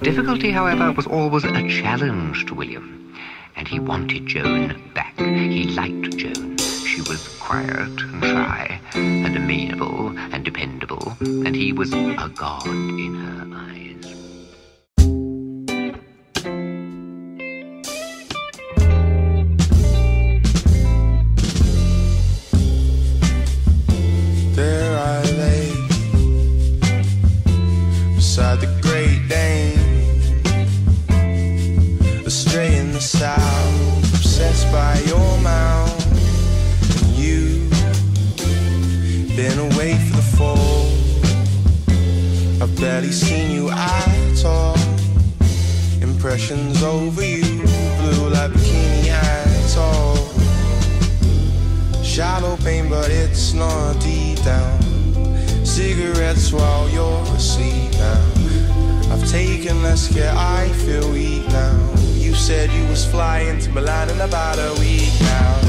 Difficulty, however, was always a challenge to William, and he wanted Joan back. He liked Joan. She was quiet and shy and amenable and dependable, and he was a god in her eyes. There I lay beside the the obsessed by your mouth. And you been away for the fall. I've barely seen you at all. Impressions over you, blue like bikini atoll. Shallow pain, but it's not deep down. Cigarettes while you're asleep now. I've taken less care, I feel weak said you was flying to Milan in about a week now.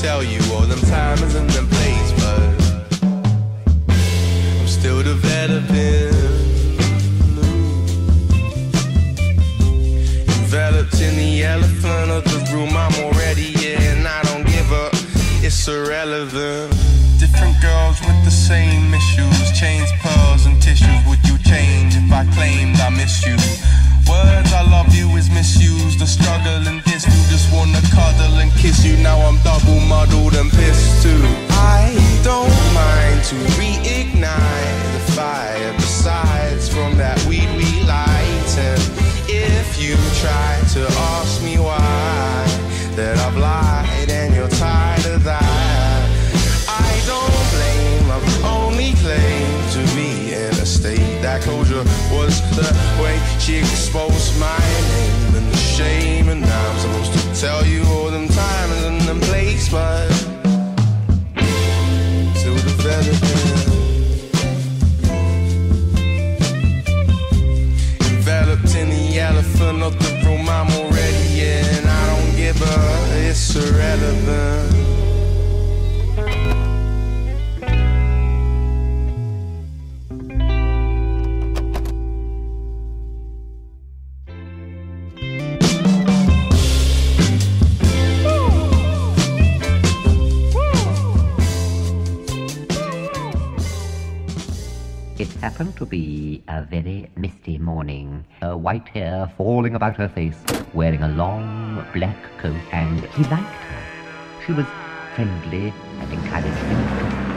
Tell you all them times and them place, but I'm still developing. Enveloped in the elephant of the room, I'm already in. I don't give up, it's irrelevant. Different girls with the same issues, chains, pearls, and tissues. Would you change if I claimed I miss you? Words I love you is misused. The kiss you. Now I'm double muddled and pissed too. I don't mind to reignite the fire. Besides, from that weed we light, and if you try to ask me why, that I've lied and you're tired of that. I don't blame, I've only claimed to be in a state that closure was the way she exposed my happened to be a very misty morning. Her white hair falling about her face, wearing a long black coat, and he liked her. She was friendly and encouraging,